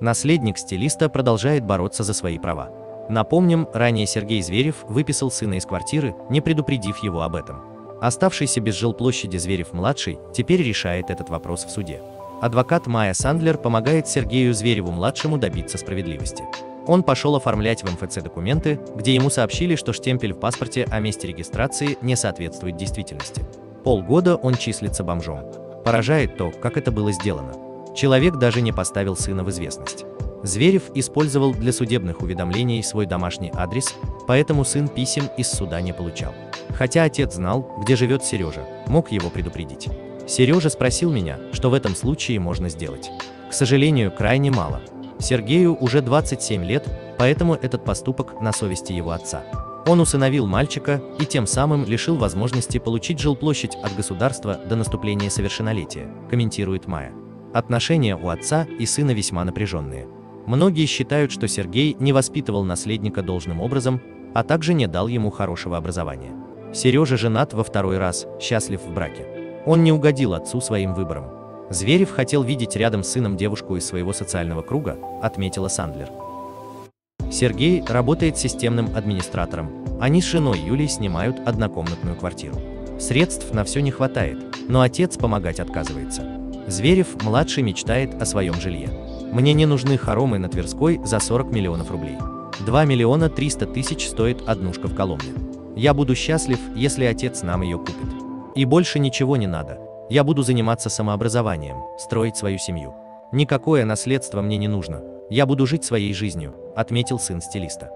Наследник стилиста продолжает бороться за свои права. Напомним, ранее Сергей Зверев выписал сына из квартиры, не предупредив его об этом. Оставшийся без жилплощади Зверев-младший теперь решает этот вопрос в суде. Адвокат Майя Сандлер помогает Сергею Звереву-младшему добиться справедливости. Он пошел оформлять в МФЦ документы, где ему сообщили, что штемпель в паспорте о месте регистрации не соответствует действительности. Полгода он числится бомжом. Поражает то, как это было сделано. Человек даже не поставил сына в известность. Зверев использовал для судебных уведомлений свой домашний адрес, поэтому сын писем из суда не получал. Хотя отец знал, где живет Сережа, мог его предупредить. Сережа спросил меня, что в этом случае можно сделать. К сожалению, крайне мало. Сергею уже 27 лет, поэтому этот поступок на совести его отца. Он усыновил мальчика и тем самым лишил возможности получить жилплощадь от государства до наступления совершеннолетия, комментирует Майя. Отношения у отца и сына весьма напряженные. Многие считают, что Сергей не воспитывал наследника должным образом, а также не дал ему хорошего образования. Сережа женат во второй раз, счастлив в браке. Он не угодил отцу своим выбором. Зверев хотел видеть рядом с сыном девушку из своего социального круга, отметила Сандлер. Сергей работает системным администратором. Они с женой Юлей снимают однокомнатную квартиру. Средств на все не хватает, но отец помогать отказывается. Зверев младший мечтает о своем жилье. Мне не нужны хоромы на Тверской за 40 миллионов рублей. 2 миллиона 300 тысяч стоит однушка в Коломне. Я буду счастлив, если отец нам ее купит. И больше ничего не надо. Я буду заниматься самообразованием, строить свою семью. Никакое наследство мне не нужно. Я буду жить своей жизнью, отметил сын стилиста.